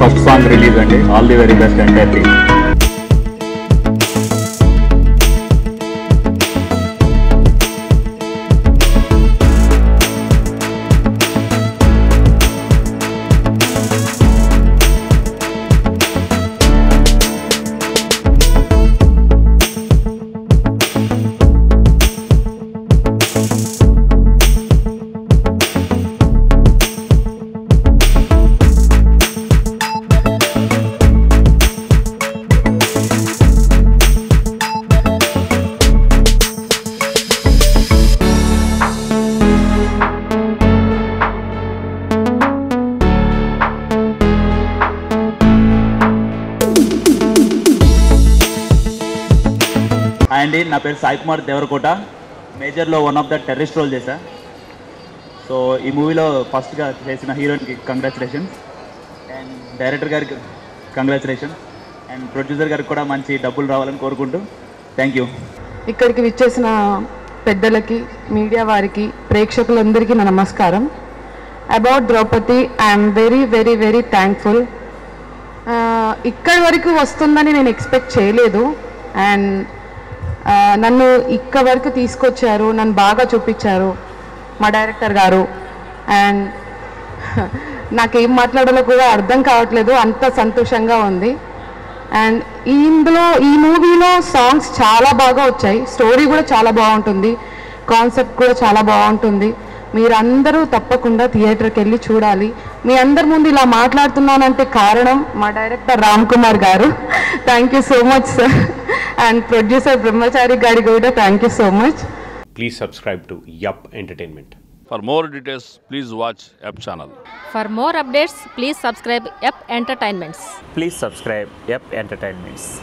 First song release అండి. All the very best entire team అండి నా పేరు Sai Kumar Devarakota. మేజర్లో one of the terrorist role చేశా. సో ఈ మూవీలో ఫస్ట్గా చేసిన హీరోయిన్కి కంగ్రాచులేషన్స్ అండ్ డైరెక్టర్ గారికి కంగ్రాచులేషన్స్ అండ్ ప్రొడ్యూసర్ గారికి కూడా మంచి డబ్బులు రావాలని కోరుకుంటూ థ్యాంక్ యూ ఇక్కడికి విచ్చేసిన పెద్దలకి మీడియా వారికి ప్రేక్షకులందరికీ నా నమస్కారం. About Draupadi I'm very very very thankful ఇక్కడి వరకు వస్తుందని నేను ఎక్స్పెక్ట్ చేయలేదు. అండ్ నన్ను ఇక్కడ వరకు తీసుకొచ్చారు నన్ను బాగా చూపించారు మా డైరెక్టర్ గారు. అండ్ నాకేం మాట్లాడాలో కూడా అర్థం కావట్లేదు అంత సంతోషంగా ఉంది. అండ్ ఇందులో ఈ మూవీలో సాంగ్స్ చాలా బాగా వచ్చాయి స్టోరీ కూడా చాలా బాగుంటుంది కాన్సెప్ట్ కూడా చాలా బాగుంటుంది. మీరందరూ తప్పకుండా థియేటర్కి వెళ్ళి చూడాలి మీ అందరి ముందు ఇలా మాట్లాడుతున్నానంటే కారణం మా డైరెక్టర్ రామ్ కుమార్ గారు. Thank you so much sir and producer Brahmachari గారి కూడా thank you so much please subscribe to Yup entertainment for more details please watch Yup channel for more updates please subscribe Yup entertainments please subscribe Yup entertainments